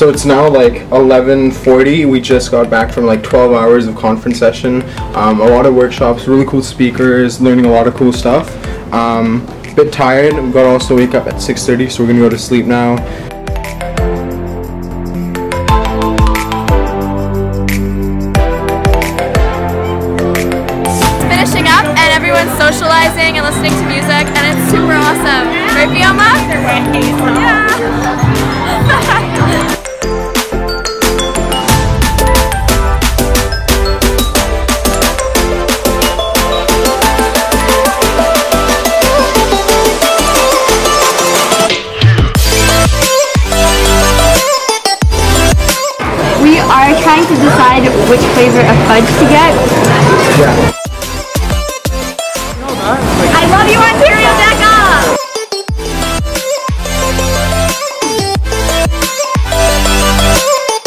So it's now like 11:40. We just got back from like 12 hours of conference session. Um, a lot of workshops, really cool speakers, learning a lot of cool stuff. Um, bit tired. We got to also wake up at 6:30, so we're gonna go to sleep now. finishing up and everyone's socializing and listening to music and it's super awesome. Right, Fiona? Yeah. Trying to decide which flavor of fudge to get. I love you, Ontario DECA!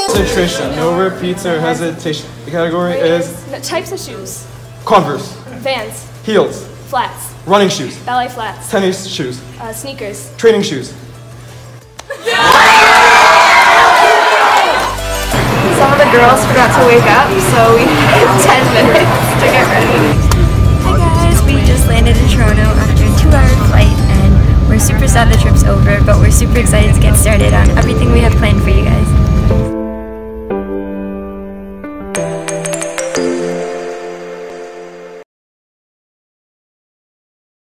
Concentration. No repeats or hesitation. The category is Types of shoes. Converse, Vans. heels, Flats. running shoes, Ballet flats. tennis shoes, Uh, sneakers. training shoes. girls forgot to wake up, so we have 10 minutes to get ready. Hi guys, we just landed in Toronto after a two-hour flight and we're super sad the trip's over, but we're super excited to get started on everything